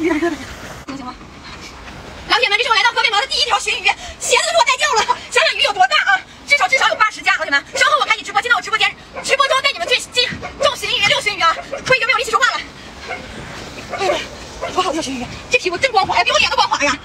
鱼在这里，能行吗？老铁们，这是我来到河北毛的第一条鲟鱼，鞋子都给我带掉了。想想鱼有多大啊，至少至少有八十家。老铁们，稍后我开启直播，进到我直播间，直播中带你们去进种鲟鱼、遛鲟鱼啊！亏有没有力气说话了。哎呀，多好的条鲟鱼，这皮肤真光滑呀，比我脸都光滑呀！